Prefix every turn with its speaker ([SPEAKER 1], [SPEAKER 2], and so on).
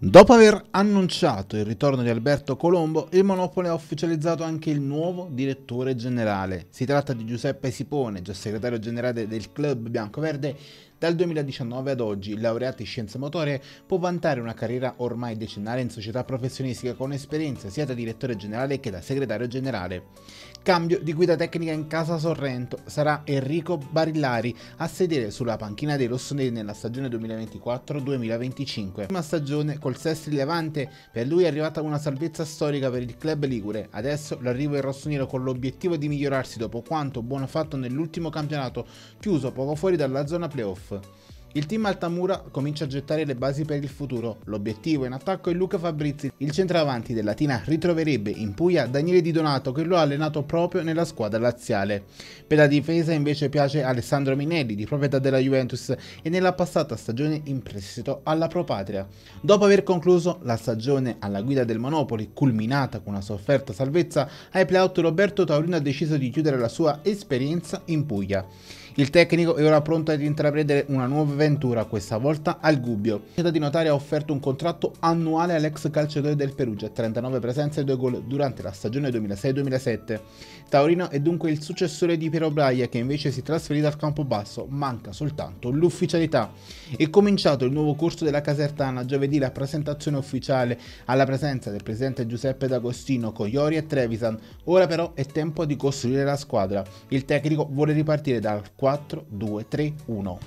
[SPEAKER 1] Dopo aver annunciato il ritorno di Alberto Colombo, il Monopoli ha ufficializzato anche il nuovo direttore generale. Si tratta di Giuseppe Sipone, già segretario generale del club biancoverde. Dal 2019 ad oggi, laureato in scienze motorie, può vantare una carriera ormai decennale in società professionistica con esperienza sia da direttore generale che da segretario generale. Cambio di guida tecnica in casa Sorrento sarà Enrico Barillari a sedere sulla panchina dei rossoneri nella stagione 2024-2025. Prima stagione col Sestri Levante, per lui è arrivata una salvezza storica per il club ligure. Adesso l'arrivo in rossonero con l'obiettivo di migliorarsi dopo quanto buono fatto nell'ultimo campionato, chiuso poco fuori dalla zona playoff. Il team Altamura comincia a gettare le basi per il futuro. L'obiettivo in attacco è Luca Fabrizi. Il centravanti della Tina ritroverebbe in Puglia Daniele Di Donato che lo ha allenato proprio nella squadra laziale. Per la difesa invece piace Alessandro Minelli di proprietà della Juventus e nella passata stagione in prestito alla Propatria. Dopo aver concluso la stagione alla guida del Monopoli, culminata con una sofferta salvezza, ai playout Roberto Taurino ha deciso di chiudere la sua esperienza in Puglia. Il tecnico è ora pronto ad intraprendere una nuova avventura, questa volta al Gubbio. La di Notari ha offerto un contratto annuale all'ex calciatore del Perugia, 39 presenze e 2 gol durante la stagione 2006-2007. Taurino è dunque il successore di Piero Braia che invece si è trasferito al Campobasso, manca soltanto l'ufficialità. È cominciato il nuovo corso della Casertana, giovedì la presentazione ufficiale alla presenza del presidente Giuseppe D'Agostino, Cogliori e Trevisan. Ora però è tempo di costruire la squadra. Il tecnico vuole ripartire dal 4 4, 2, 3, 1.